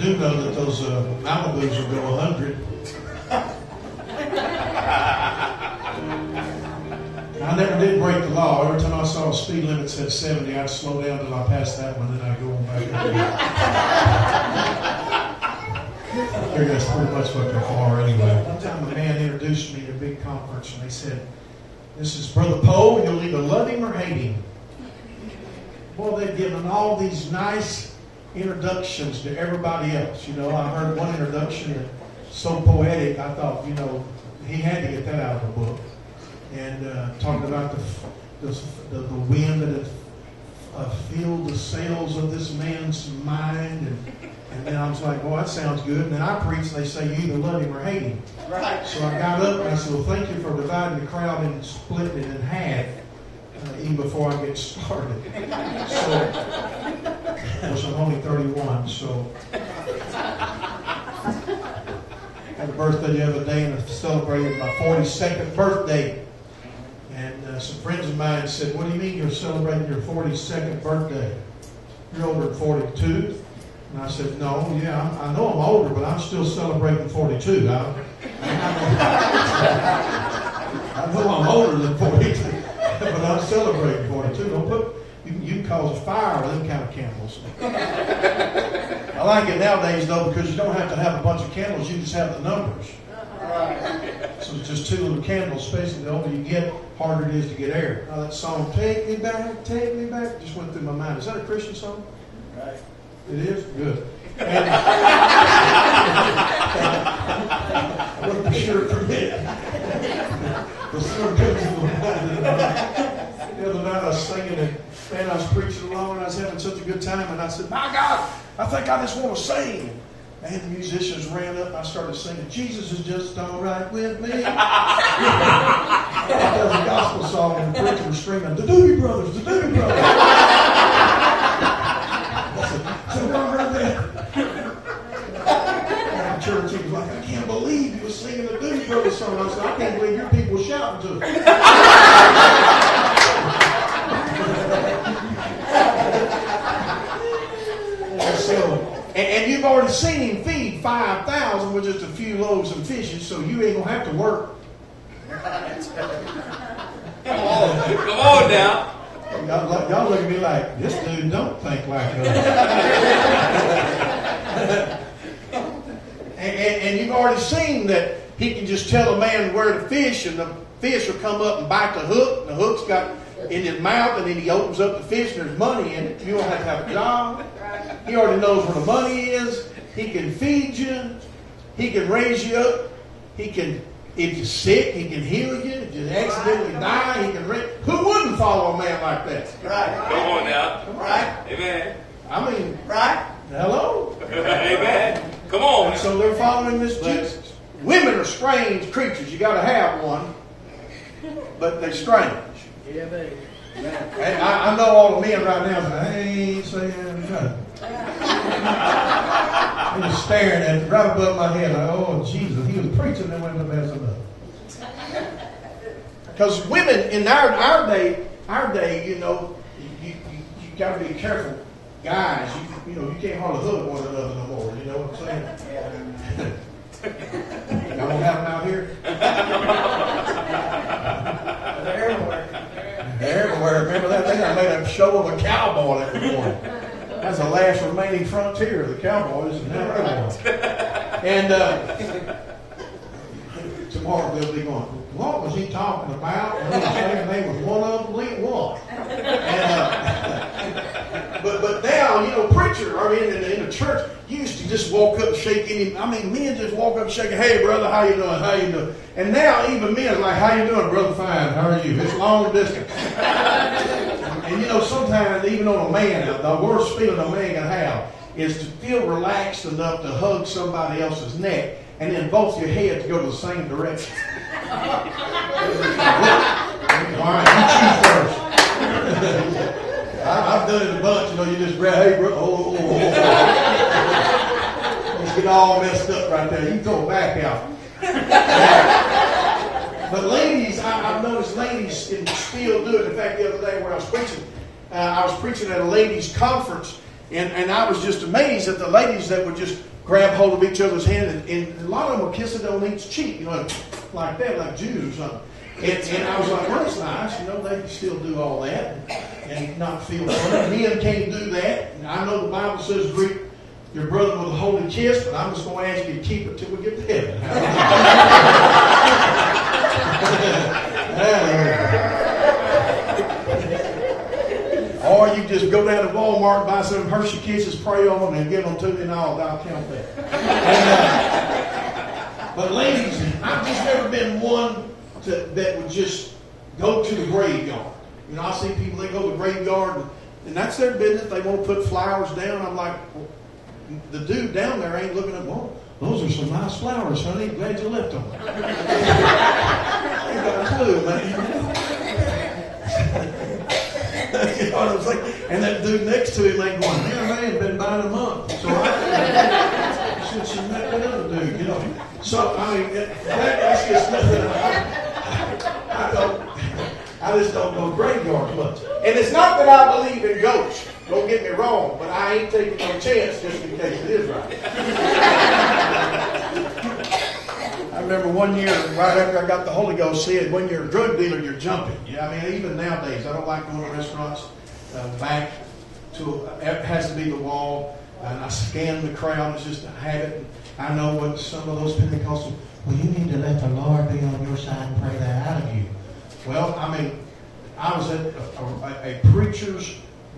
do know that those uh, Malibus will go 100. I never did break the law. Every time I saw a speed limit said 70, I'd slow down until I passed that one, then I'd go on back. I figure that's pretty much what they're for anyway. One time a man introduced me to a big conference and they said, This is Brother Poe, you'll either love him or hate him. Boy, they've given all these nice introductions to everybody else. You know, I heard one introduction that so poetic, I thought, you know, he had to get that out of the book. And uh, talking about the, the, the, the wind that had uh, filled the sails of this man's mind. And, and then I was like, boy, that sounds good. And then I preach, and they say, you either love him or hate him. Right. So I got up and I said, well, thank you for dividing the crowd and splitting it in half. Uh, even before I get started. So, course, I'm only 31, so. I had a birthday the other day and I celebrated my 42nd birthday. And uh, some friends of mine said, What do you mean you're celebrating your 42nd birthday? You're older than 42. And I said, No, yeah, I'm, I know I'm older, but I'm still celebrating 42. I, I know I'm older than 42, but I'm celebrating 42. Don't put, cause a fire with them kind of candles. I like it nowadays though because you don't have to have a bunch of candles, you just have the numbers. So it's just two little candles, especially the older you get, harder it is to get air. Now that song, Take Me Back, Take Me Back, just went through my mind. Is that a Christian song? Right. It is? Good. And, I wasn't for sure for me. The song comes to my mind. The other night I was singing and man, I was preaching along and I was having such a good time and I said, My God, I think I just want to sing. And the musicians ran up and I started singing, Jesus is just all right with me. that was a gospel song and the preacher was screaming, The Doobie Brothers, the Doobie Brothers. I said, I heard that. And church, he was like, I can't believe you were singing the Doobie Brothers song. I said, I can't believe your people shouting to it. And so, and, and you've already seen him feed 5,000 with just a few loaves and fishes, so you ain't going to have to work. Come on, come on now. Y'all, look- y'all look at me like, this dude don't think like us. and, and, and you've already seen that he can just tell a man where to fish, and the fish will come up and bite the hook. and The hook's got in his mouth, and then he opens up the fish, and there's money in it. You don't have to have a job. He already knows where the money is. He can feed you. He can raise you up. He can, if you're sick, he can heal you. If you accidentally die, he can. Ra- Who wouldn't follow a man like that? Right. Come on now. Right. Amen. I mean, Right. hello. Amen. Come on. And so they're following this Jesus. Women are strange creatures. You got to have one, but they're strange. Yeah, baby. And I, I know all the men right now. Say, I ain't saying nothing. They're just staring at right above my head. Like, oh Jesus, he was preaching and went to mess up. Because women in our our day, our day, you know, you you, you got to be careful, guys. You you know you can't hardly hook one another no more. You know what I'm saying? Y'all don't have them out here. They're everywhere. They're everywhere. Remember that thing I made a show of a cowboy that morning. That's the last remaining frontier of the cowboys, and now they're. And uh, tomorrow they'll be going. What was he talking about? And he was saying they was one of one. And, uh, but but now you know, preacher, I mean, in, in the church, used to just walk up and shake any. I mean, men just walk up and shake. Hey, brother, how you doing? How you doing? And now even men are like, how you doing, brother? Fine. How are you? It's long distance. And you know, sometimes even on a man, the worst feeling a man can have is to feel relaxed enough to hug somebody else's neck and then both your heads go to the same direction. All right, you choose first. I, I've done it a bunch. You know, you just grab, hey, bro, oh, oh, oh, oh. You get all messed up right there. You it back out. But ladies, I, I've noticed ladies can still do it. In fact, the other day where I was preaching, uh, I was preaching at a ladies' conference, And, and I was just amazed at the ladies that would just grab hold of each other's hand, and, and a lot of them were kissing on each cheek, you know, like that, like Jews or something. And, and I was like, well, that's nice, you know, they can still do all that and not feel funny. Men can't do that. And I know the Bible says greet your brother with a holy kiss, but I'm just going to ask you to keep it till we get to heaven. Or you just go down to Walmart, buy some Hershey Kisses, pray on them, and give them to me, and I'll, I'll count that. And, uh, but ladies, I've just never been one to, that would just go to the graveyard. You know, I see people, they go to the graveyard, and, and that's their business. They want to put flowers down. I'm like, well, the dude down there ain't looking at, well, those are some nice flowers, honey. Glad you left them. Ain't got a clue, man. You know what I'm saying? And that dude next to him ain't going, man, I ain't been buying a month. So I should have met that other dude, you know. So, I mean, that, that's just nothing. I, I don't, I just don't go graveyard much. And it's not that I believe in ghosts. Don't get me wrong, but I ain't taking no chance just in case it is right. Remember one year, right after I got the Holy Ghost, said, when you're a drug dealer, you're jumping. Yeah, I mean, even nowadays, I don't like going to restaurants uh, back to, it has to be the wall, and I scan the crowd. It's just a habit. I know what some of those Pentecostals, well, you need to let the Lord be on your side and pray that out of you. Well, I mean, I was at a, a, a preacher's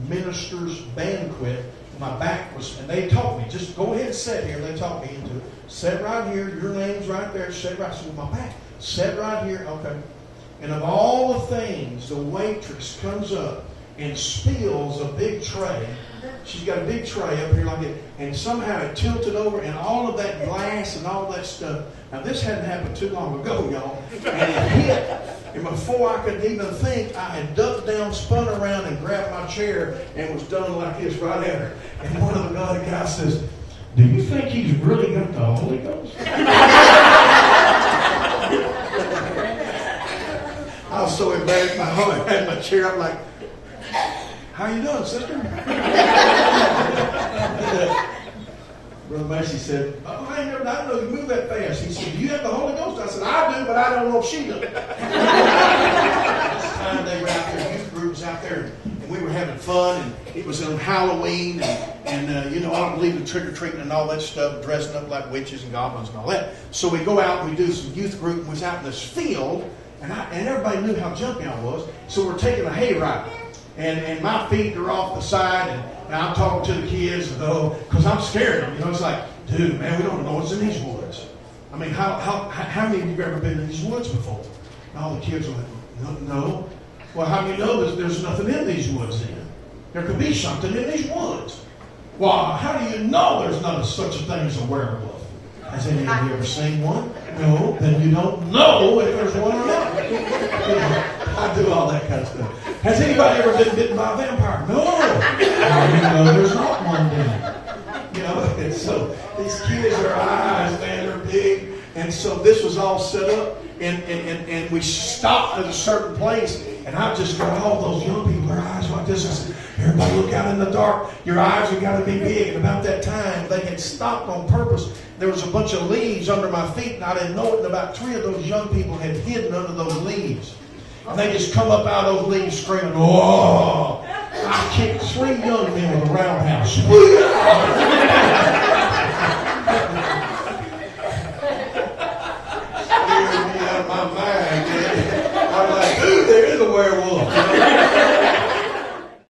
minister's banquet. My back was, and they taught me, just go ahead and sit here. They taught me into it. Sit right here. Your name's right there. Sit right. So my back. Sit right here. Okay. And of all the things, the waitress comes up and spills a big tray. She's got a big tray up here like it, and somehow it tilted over, and all of that glass and all that stuff. Now this hadn't happened too long ago, y'all, and it hit. And before I could even think, I had ducked down, spun around, and grabbed chair, and was done like this right at her. And one of the other guys says, "Do you think he's really got the Holy Ghost?" I was so embarrassed. My heart had my chair. I'm like, "How you doing, sister?" Brother Massey said, oh, I, never, I know you move that fast. He said, you have the Holy Ghost? I said, I do, but I don't know if she does. this time they were out there, youth groups out there, were having fun, and it was on Halloween, and, and uh, you know, I don't believe in trick-or-treating and all that stuff, dressing up like witches and goblins and all that. So we go out and we do some youth group, and we was out in this field, and, I, and everybody knew how jumpy I was, so we're taking a hayride. And, and my feet are off the side, and, and I'm talking to the kids, though, because I'm scared them. You know, it's like, dude, man, we don't know what's in these woods. I mean, how, how, how many of you have ever been in these woods before? And all the kids are like, no, no. Well, how do you know that there's nothing in these woods then? There could be something in these woods. Well, how do you know there's not such a thing as a werewolf? Has any of you ever seen one? No, then you don't know if there's one or not. I do all that kind of stuff. Has anybody ever been bitten by a vampire? No. Do you know there's not one then? You know, and so these kids, their eyes, man, they're big. And so this was all set up, and, and, and, and we stopped at a certain place, and I just got all those young people, their eyes like this. I said, everybody look out in the dark. Your eyes have got to be big. And about that time, they had stopped on purpose. There was a bunch of leaves under my feet, and I didn't know it. And about three of those young people had hidden under those leaves. And they just come up out of those leaves screaming, oh! I kicked three young men with a roundhouse. werewolf.